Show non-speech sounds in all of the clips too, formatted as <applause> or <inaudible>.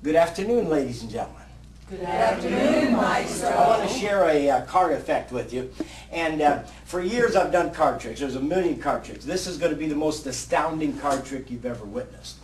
Good afternoon, ladies and gentlemen. Good afternoon, Maestro. I want to share a uh, card effect with you. And uh, for years I've done card tricks. There's a million card tricks. This is going to be the most astounding card trick you've ever witnessed.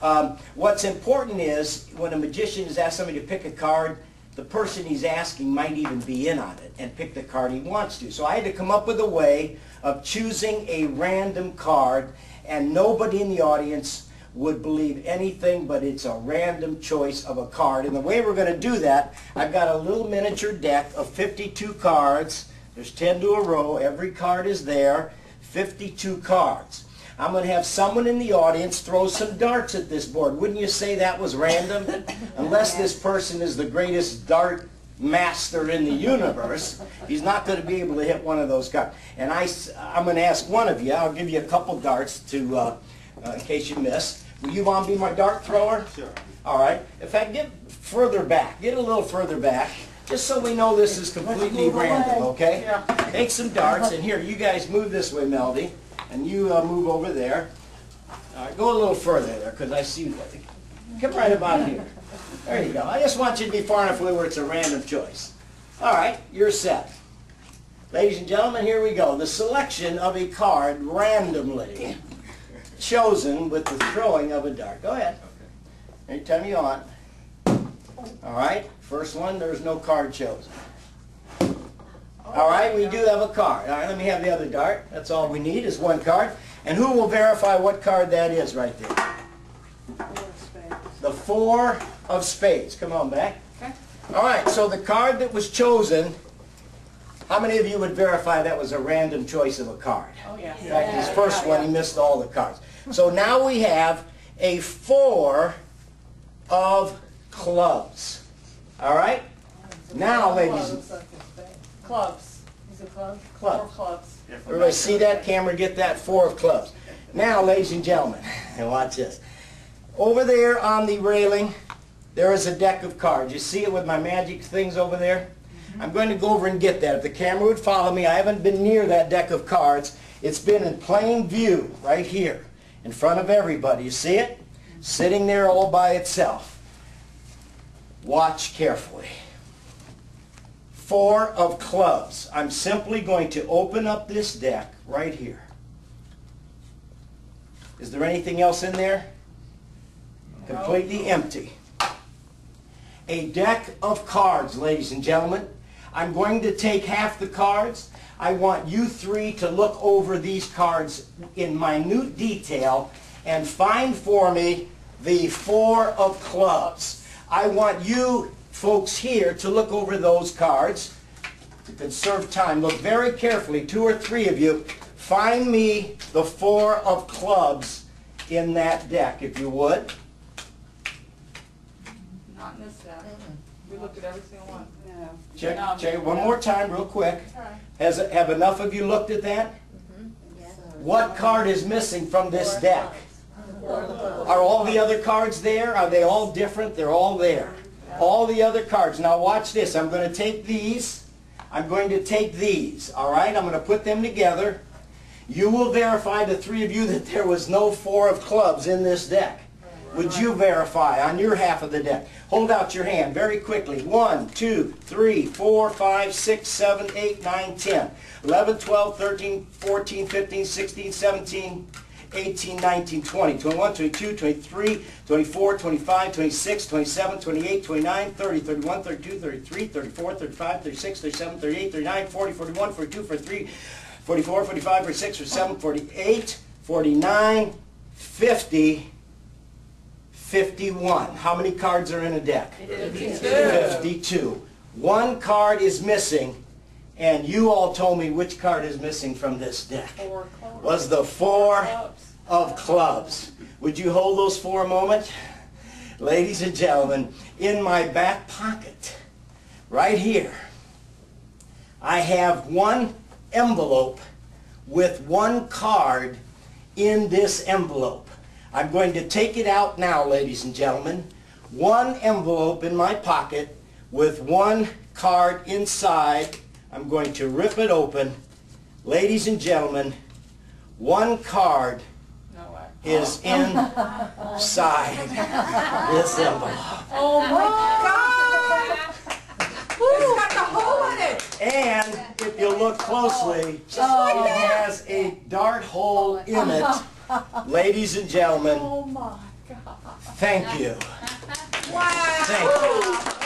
Um, what's important is when a magician is asked somebody to pick a card, the person he's asking might even be in on it and pick the card he wants to. So I had to come up with a way of choosing a random card and nobody in the audience would believe anything but it's a random choice of a card. And the way we're going to do that, I've got a little miniature deck of 52 cards. There's 10 to a row. Every card is there. 52 cards. I'm going to have someone in the audience throw some darts at this board. Wouldn't you say that was random? <laughs> Unless this person is the greatest dart master in the universe, he's not going to be able to hit one of those cards. And I, I'm going to ask one of you, I'll give you a couple darts to, uh, uh, in case you miss. Will you want to be my dart thrower? Sure. All right. In fact, get further back. Get a little further back, just so we know this is completely random, okay? Yeah. Take some darts, and here, you guys move this way, Melody, and you uh, move over there. All right, go a little further there, because I see, come right about here. There you go. I just want you to be far enough away where it's a random choice. All right, you're set. Ladies and gentlemen, here we go. The selection of a card randomly chosen with the throwing of a dart. Go ahead. Okay. Anytime you want. All right, first one, there's no card chosen. All right, we do have a card. All right, let me have the other dart. That's all we need is one card. And who will verify what card that is right there? The four of spades. Come on back. Okay. All right, so the card that was chosen, how many of you would verify that was a random choice of a card? Oh, yeah. In fact, his first one, he missed all the cards. So now we have a four of clubs. All right? Now, ladies, and- Clubs. Is it clubs? Clubs. Four clubs. everybody see that? Camera, get that four of clubs. Now, ladies and gentlemen, and <laughs> watch this. Over there on the railing, there is a deck of cards. You see it with my magic things over there? Mm-hmm. I'm going to go over and get that. If the camera would follow me, I haven't been near that deck of cards. It's been in plain view right here in front of everybody. You see it? Sitting there all by itself. Watch carefully. Four of clubs. I'm simply going to open up this deck right here. Is there anything else in there? Completely empty. A deck of cards, ladies and gentlemen. I'm going to take half the cards. I want you three to look over these cards in minute detail and find for me the four of clubs. I want you folks here to look over those cards to conserve time. Look very carefully, two or three of you. Find me the four of clubs in that deck, if you would. Not this set. We looked at every single one. No. Check, check it one more time, real quick. Has, have enough of you looked at that? Mm-hmm. What card is missing from this deck? Are all the other cards there? Are they all different? They're all there. All the other cards. Now watch this. I'm going to take these. I'm going to take these. All right? I'm going to put them together. You will verify, the three of you, that there was no four of clubs in this deck. Would you verify on your half of the deck? Hold out your hand very quickly. 1, 2, 3, 4, 5, 6, 7, 8, 9, 10, 11, 12, 13, 14, 15, 16, 17, 18, 19, 20, 21, 22, 23, 24, 25, 26, 27, 28, 29, 30, 31, 32, 33, 34, 35, 36, 37, 38, 39, 40, 41, 42, 43, 44, 45, 46, 47, 48, 49, 50, 51. How many cards are in a deck? 52. One card is missing, and you all told me which card is missing from this deck. Four clubs. Was the four Clubs. of clubs. Would you hold those for a moment? Ladies and gentlemen, in my back pocket, right here, I have one envelope with one card in this envelope. I'm going to take it out now, ladies and gentlemen. One envelope in my pocket with one card inside. I'm going to rip it open. Ladies and gentlemen, one card is <laughs> oh inside this envelope. Oh my God! It's got the hole in it! And if you look closely, oh. it has a dart hole in it. Oh. Ladies and gentlemen, oh my God. thank you. Wow. Thank you.